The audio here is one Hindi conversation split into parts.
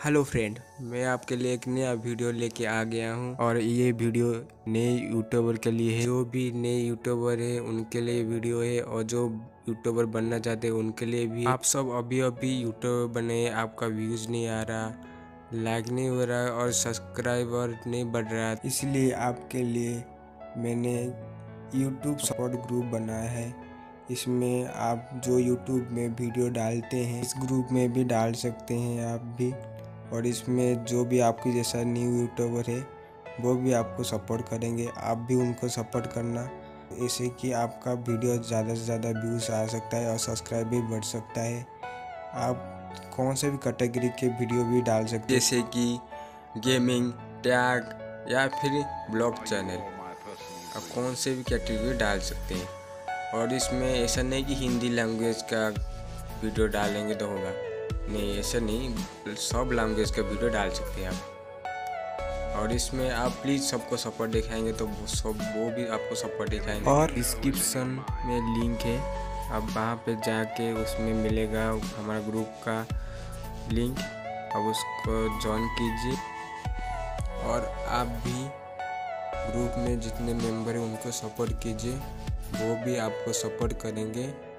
हेलो फ्रेंड, मैं आपके लिए एक नया वीडियो लेके आ गया हूँ और ये वीडियो नए यूट्यूबर के लिए है। जो भी नए यूट्यूबर है, उनके लिए वीडियो है और जो यूट्यूबर बनना चाहते हैं, उनके लिए भी। आप सब अभी अभी यूट्यूबर बने आपका व्यूज़ नहीं आ रहा, लाइक नहीं हो रहा और सब्सक्राइबर नहीं बढ़ रहा। इसलिए आपके लिए मैंने यूट्यूब सपोर्ट ग्रुप बनाया है। इसमें आप जो यूट्यूब में वीडियो डालते हैं, इस ग्रुप में भी डाल सकते हैं आप भी। और इसमें जो भी आपके जैसा न्यू यूट्यूबर है, वो भी आपको सपोर्ट करेंगे। आप भी उनको सपोर्ट करना। ऐसे कि आपका वीडियो ज़्यादा से ज़्यादा व्यूज़ आ सकता है और सब्सक्राइब भी बढ़ सकता है। आप कौन से भी कैटेगरी के वीडियो भी डाल सकते हैं। जैसे कि गेमिंग टैग या फिर ब्लॉग चैनल आप कौन से भी कैटेगरी डाल सकते हैं। और इसमें ऐसा नहीं कि हिंदी लैंग्वेज का वीडियो डालेंगे तो होगा। नहीं ऐसा नहीं, सब लैंग्वेज का वीडियो डाल सकते हैं आप। और इसमें आप प्लीज़ सबको सपोर्ट दिखाएँगे तो वो सब, वो भी आपको सपोर्ट दिखाएँगे। और डिस्क्रिप्शन में लिंक है, आप वहाँ पे जाके उसमें मिलेगा हमारा ग्रुप का लिंक अब उसको ज्वाइन कीजिए। और आप भी ग्रुप में जितने मेंबर हैं उनको सपोर्ट कीजिए, वो भी आपको सपोर्ट करेंगे।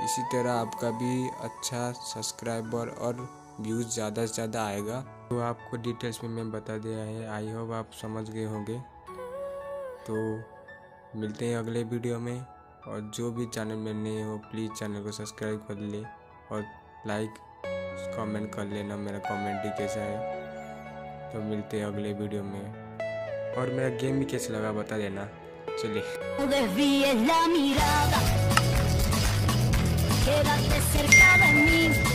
इसी तरह आपका भी अच्छा सब्सक्राइबर और व्यूज़ ज़्यादा से ज़्यादा आएगा। तो आपको डिटेल्स में मैं बता दिया है। आई होप आप समझ गए होंगे। तो मिलते हैं अगले वीडियो में। और जो भी चैनल में नए हो प्लीज़ चैनल को सब्सक्राइब कर ले। और लाइक कमेंट कर लेना मेरा कमेंट ही कैसा है। तो मिलते हैं अगले वीडियो में। और मेरा गेम भी कैसे लगा बता देना। चलिए। Quédate cerca de mí.